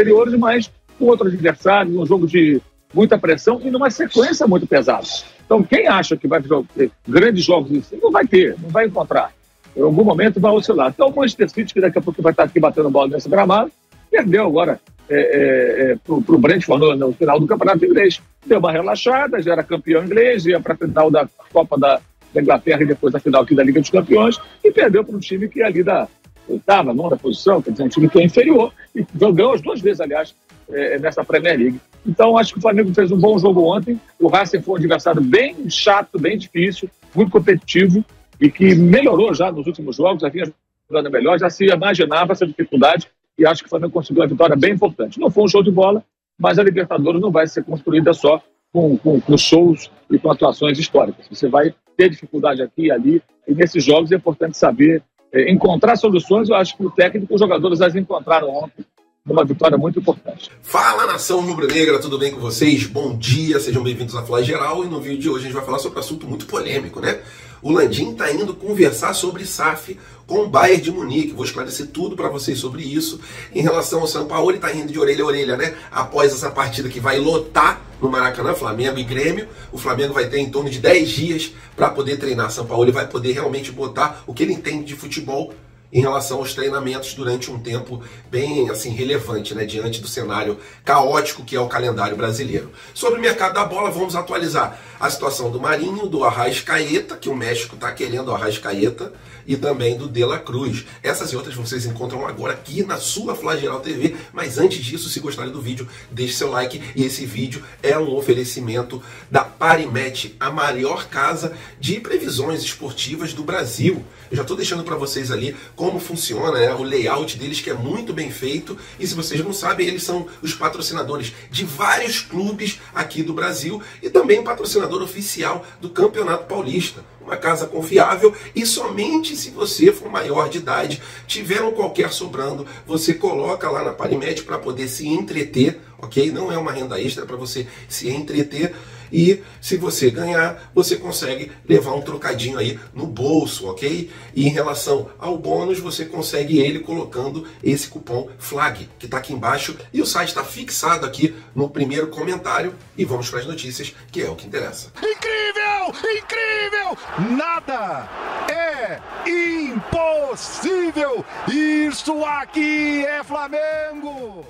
superiores, mas com outros adversários, um jogo de muita pressão e numa sequência muito pesada. Então, quem acha que vai ter grandes jogos não vai ter, não vai encontrar. Em algum momento vai oscilar. Então, o Manchester City, que daqui a pouco vai estar aqui batendo bola nesse gramado, perdeu agora é, é, é, para o Brentford no, no, final do campeonato inglês. Deu uma relaxada, já era campeão inglês, ia para a final da Copa da, da, Inglaterra e depois a final aqui da Liga dos Campeões, e perdeu para um time que é ali da oitava, nona posição, quer dizer, um time que é inferior, e ganhou as duas vezes, aliás, é, nessa Premier League. Então, acho que o Flamengo fez um bom jogo ontem. O Racing foi um adversário bem chato, bem difícil, muito competitivo e que melhorou já nos últimos jogos, já vinha jogando melhor, já se imaginava essa dificuldade e acho que o Flamengo conseguiu uma vitória bem importante. Não foi um show de bola, mas a Libertadores não vai ser construída só com, com, com shows e com atuações históricas. Você vai ter dificuldade aqui e ali, e nesses jogos é importante saber é, encontrar soluções. Eu acho que o técnico e os jogadores as encontraram ontem uma vitória muito importante. Fala nação rubro-negra, tudo bem com vocês? Bom dia, sejam bem-vindos à Fly Geral e no vídeo de hoje a gente vai falar sobre um assunto muito polêmico, né? O Landim está indo conversar sobre SAF com o Bayern de Munique. Vou esclarecer tudo para vocês sobre isso. Em relação ao São Paulo, ele está indo de orelha a orelha, né? Após essa partida que vai lotar no Maracanã, Flamengo e Grêmio. O Flamengo vai ter em torno de 10 dias para poder treinar São Paulo. Ele vai poder realmente botar o que ele entende de futebol em relação aos treinamentos durante um tempo bem assim relevante, né, diante do cenário caótico que é o calendário brasileiro. Sobre o mercado da bola, vamos atualizar a situação do Marinho, do Arrascaeta, que o México está querendo o Arrascaeta, e também do De La Cruz. Essas e outras vocês encontram agora aqui na sua Flageral TV, mas antes disso, se gostarem do vídeo, deixe seu like e esse vídeo é um oferecimento da Parimet, a maior casa de previsões esportivas do Brasil. Eu já estou deixando para vocês ali como funciona né, o layout deles, que é muito bem feito. E se vocês não sabem, eles são os patrocinadores de vários clubes aqui do Brasil e também patrocinador oficial do Campeonato Paulista uma casa confiável e somente se você for maior de idade, tiver um qualquer sobrando, você coloca lá na Parimed para poder se entreter, ok? Não é uma renda extra para você se entreter e se você ganhar, você consegue levar um trocadinho aí no bolso, ok? E em relação ao bônus, você consegue ele colocando esse cupom FLAG, que está aqui embaixo, e o site está fixado aqui no primeiro comentário. E vamos para as notícias, que é o que interessa. Incrível! Incrível! Nada é impossível! Isso aqui é Flamengo!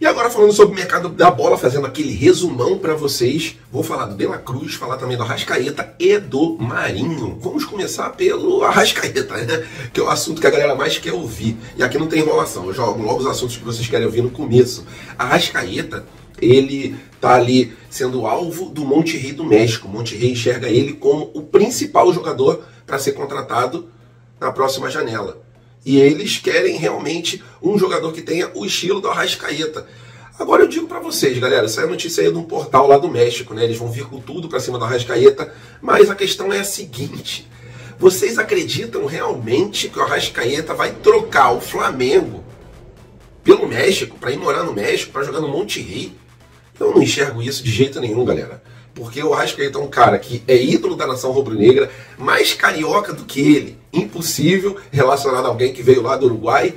E agora falando sobre o mercado da bola, fazendo aquele resumão para vocês, vou falar do De La Cruz, falar também do Arrascaeta e do Marinho. Vamos começar pelo Arrascaeta, né? Que é o assunto que a galera mais quer ouvir. E aqui não tem enrolação, eu jogo logo os assuntos que vocês querem ouvir no começo. Arrascaeta, ele tá ali sendo alvo do Monte Rei do México. O Monte Rei enxerga ele como o principal jogador para ser contratado na próxima janela. E eles querem realmente um jogador que tenha o estilo do Arrascaeta. Agora eu digo para vocês, galera, essa é a notícia aí de um portal lá do México, né? Eles vão vir com tudo para cima do Arrascaeta, mas a questão é a seguinte: vocês acreditam realmente que o Arrascaeta vai trocar o Flamengo pelo México para ir morar no México, para jogar no Monte Rei? Eu não enxergo isso de jeito nenhum, galera. Porque o Arrascaeta é um cara que é ídolo da nação rubro-negra, mais carioca do que ele impossível relacionado a alguém que veio lá do Uruguai.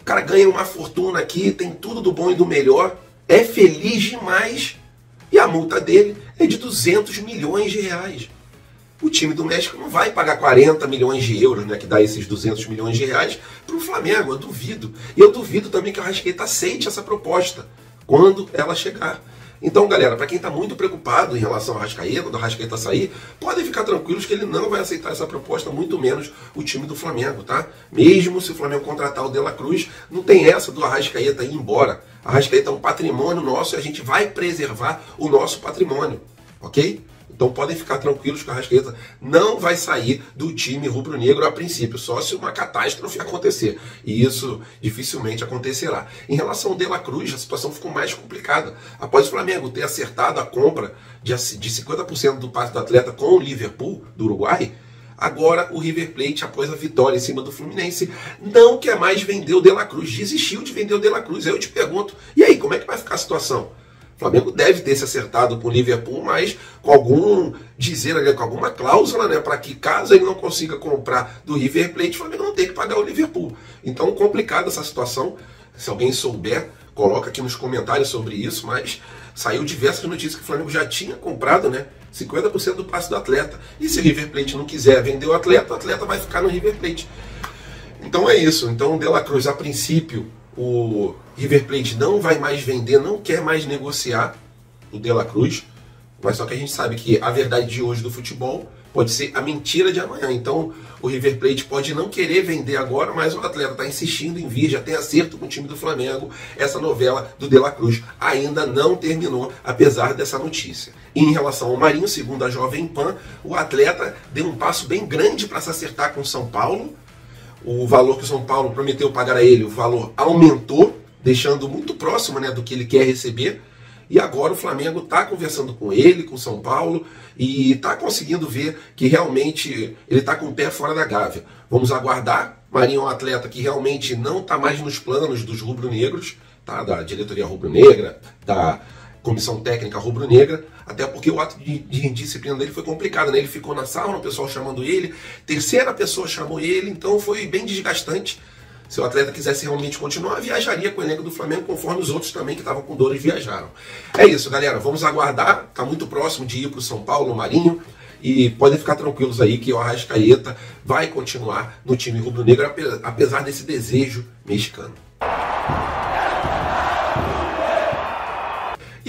O cara ganha uma fortuna aqui, tem tudo do bom e do melhor, é feliz demais. E a multa dele é de 200 milhões de reais. O time do México não vai pagar 40 milhões de euros, né, que dá esses 200 milhões de reais, para o Flamengo. Eu duvido. E eu duvido também que o Rasqueta aceite essa proposta quando ela chegar. Então, galera, para quem está muito preocupado em relação ao Rascaeta, do Rascaeta sair, podem ficar tranquilos que ele não vai aceitar essa proposta, muito menos o time do Flamengo, tá? Mesmo se o Flamengo contratar o De La Cruz, não tem essa do Arrascaeta ir embora. Arrascaeta é um patrimônio nosso e a gente vai preservar o nosso patrimônio, ok? Então podem ficar tranquilos que o Arrascaeta não vai sair do time rubro-negro a princípio, só se uma catástrofe acontecer. E isso dificilmente acontecerá. Em relação ao De La Cruz, a situação ficou mais complicada. Após o Flamengo ter acertado a compra de 50% do passe do atleta com o Liverpool, do Uruguai, Agora o River Plate, após a vitória em cima do Fluminense, não quer mais vender o De La Cruz, desistiu de vender o De La Cruz. Aí eu te pergunto, e aí, como é que vai ficar a situação? O Flamengo deve ter se acertado com o Liverpool, mas com algum dizer ali, com alguma cláusula, né, para que caso ele não consiga comprar do River Plate, o Flamengo não tem que pagar o Liverpool. Então, complicada essa situação. Se alguém souber coloca aqui nos comentários sobre isso, mas saiu diversas notícias que o Flamengo já tinha comprado, né? 50% do passe do atleta. E se o River Plate não quiser vender o atleta, o atleta vai ficar no River Plate. Então é isso. Então o De La Cruz, a princípio, o River Plate não vai mais vender, não quer mais negociar o De La Cruz. Mas só que a gente sabe que a verdade de hoje do futebol pode ser a mentira de amanhã. Então o River Plate pode não querer vender agora, mas o atleta está insistindo em vir, já tem acerto com o time do Flamengo. Essa novela do De La Cruz ainda não terminou, apesar dessa notícia. E em relação ao Marinho, segundo a Jovem Pan, o atleta deu um passo bem grande para se acertar com o São Paulo. O valor que o São Paulo prometeu pagar a ele, o valor aumentou, deixando muito próximo né, do que ele quer receber. E agora o Flamengo está conversando com ele, com o São Paulo, e está conseguindo ver que realmente ele está com o pé fora da gávea. Vamos aguardar. Marinho é um atleta que realmente não está mais nos planos dos rubro-negros, tá? da diretoria rubro-negra, da comissão técnica rubro-negra, até porque o ato de, de indisciplina dele foi complicado, né? Ele ficou na sala, o pessoal chamando ele, terceira pessoa chamou ele, então foi bem desgastante se o atleta quisesse realmente continuar, viajaria com o elenco do Flamengo, conforme os outros também que estavam com dores viajaram. É isso, galera. Vamos aguardar. Está muito próximo de ir para o São Paulo, Marinho. E podem ficar tranquilos aí que o Arrascaeta vai continuar no time rubro-negro, apesar desse desejo mexicano.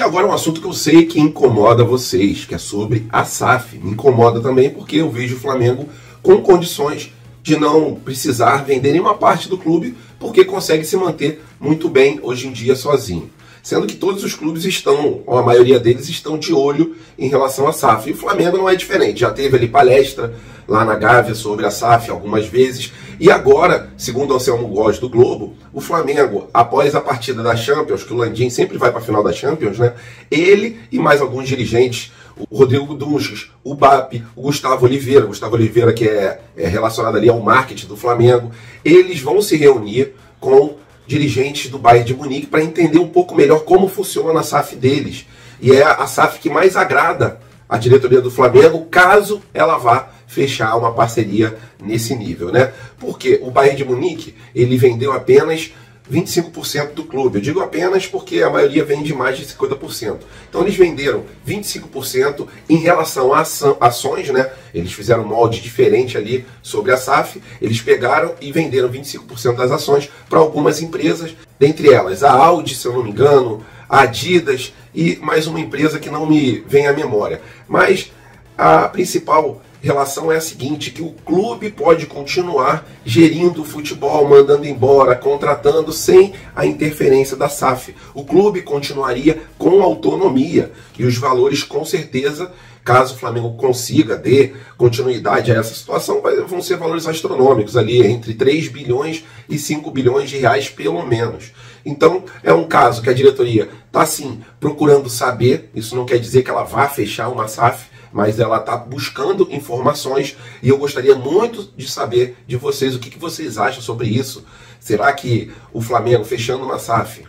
Agora um assunto que eu sei que incomoda vocês, que é sobre a SAF. Me incomoda também porque eu vejo o Flamengo com condições de não precisar vender nenhuma parte do clube, porque consegue se manter muito bem hoje em dia sozinho. Sendo que todos os clubes estão, ou a maioria deles, estão de olho em relação à SAF. E o Flamengo não é diferente. Já teve ali palestra lá na Gávea sobre a SAF algumas vezes. E agora, segundo o Anselmo Góes do Globo, o Flamengo, após a partida da Champions, que o Landim sempre vai para a final da Champions, né? Ele e mais alguns dirigentes o Rodrigo Dunches, o BAP, o Gustavo Oliveira, Gustavo Oliveira que é, é relacionado ali ao marketing do Flamengo, eles vão se reunir com dirigentes do Bayern de Munique para entender um pouco melhor como funciona a SAF deles. E é a SAF que mais agrada a diretoria do Flamengo, caso ela vá fechar uma parceria nesse nível, né? Porque o Bayern de Munique, ele vendeu apenas 25% do clube. Eu digo apenas porque a maioria vende mais de 50%. Então eles venderam 25% em relação a ações, né? Eles fizeram um molde diferente ali sobre a SAF. Eles pegaram e venderam 25% das ações para algumas empresas, dentre elas a Audi, se eu não me engano, a Adidas e mais uma empresa que não me vem à memória. Mas a principal relação é a seguinte, que o clube pode continuar gerindo o futebol, mandando embora, contratando sem a interferência da SAF. O clube continuaria com autonomia e os valores com certeza caso o Flamengo consiga ter continuidade a essa situação, vão ser valores astronômicos ali, entre 3 bilhões e 5 bilhões de reais, pelo menos. Então, é um caso que a diretoria está, sim, procurando saber, isso não quer dizer que ela vá fechar uma SAF, mas ela está buscando informações e eu gostaria muito de saber de vocês o que, que vocês acham sobre isso. Será que o Flamengo fechando uma SAF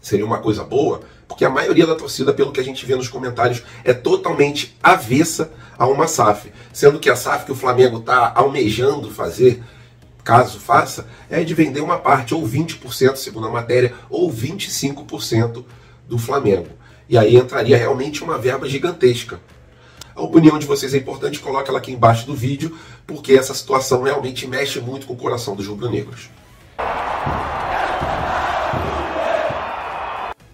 seria uma coisa boa? Porque a maioria da torcida, pelo que a gente vê nos comentários, é totalmente avessa a uma SAF. Sendo que a SAF que o Flamengo está almejando fazer, caso faça, é de vender uma parte, ou 20%, segundo a matéria, ou 25% do Flamengo. E aí entraria realmente uma verba gigantesca. A opinião de vocês é importante, coloque ela aqui embaixo do vídeo, porque essa situação realmente mexe muito com o coração dos rubro-negros.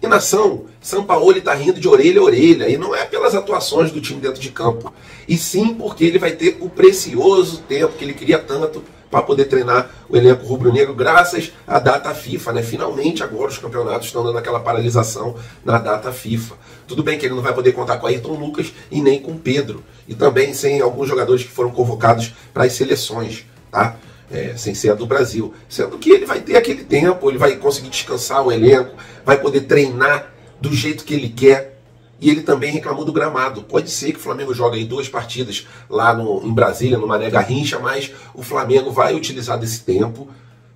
E nação, Sampaoli está rindo de orelha a orelha, e não é pelas atuações do time dentro de campo, e sim porque ele vai ter o precioso tempo que ele queria tanto para poder treinar o elenco rubro-negro, graças à data FIFA, né? Finalmente agora os campeonatos estão dando aquela paralisação na data FIFA. Tudo bem que ele não vai poder contar com Ayrton Lucas e nem com Pedro, e também sem alguns jogadores que foram convocados para as seleções, tá? É, sem ser a do Brasil. Sendo que ele vai ter aquele tempo, ele vai conseguir descansar o elenco, vai poder treinar do jeito que ele quer, e ele também reclamou do gramado. Pode ser que o Flamengo jogue aí duas partidas lá no, em Brasília, no Mané Garrincha, mas o Flamengo vai utilizar desse tempo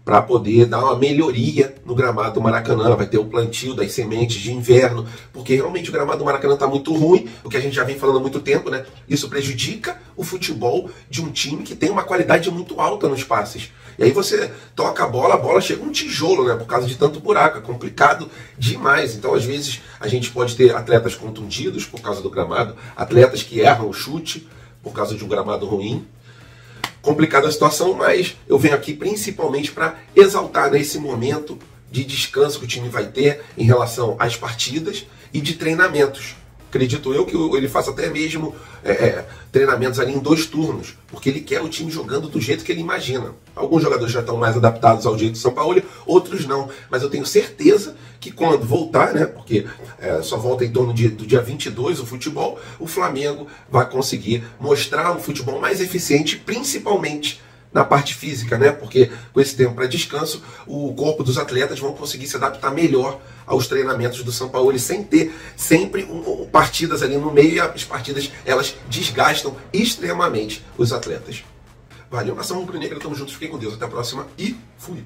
para poder dar uma melhoria no gramado do Maracanã. Vai ter o plantio das sementes de inverno, porque realmente o gramado do Maracanã está muito ruim, o que a gente já vem falando há muito tempo, né? Isso prejudica o futebol de um time que tem uma qualidade muito alta nos passes. E aí você toca a bola, a bola chega um tijolo, né? Por causa de tanto buraco, é complicado demais. Então, às vezes, a gente pode ter atletas contundidos por causa do gramado, atletas que erram o chute por causa de um gramado ruim. Complicada a situação, mas eu venho aqui principalmente para exaltar nesse momento de descanso que o time vai ter em relação às partidas e de treinamentos acredito eu que ele faça até mesmo é, é, treinamentos ali em dois turnos, porque ele quer o time jogando do jeito que ele imagina. Alguns jogadores já estão mais adaptados ao jeito de São Paulo, outros não. Mas eu tenho certeza que quando voltar, né, porque é, só volta em torno de, do dia 22 o futebol, o Flamengo vai conseguir mostrar um futebol mais eficiente, principalmente na parte física, né? Porque com esse tempo para descanso, o corpo dos atletas vão conseguir se adaptar melhor aos treinamentos do São Paulo sem ter sempre um, um, partidas ali no meio e as partidas elas desgastam extremamente os atletas. Valeu, nação rubro-negra, tamo juntos, fiquem com Deus, até a próxima e fui!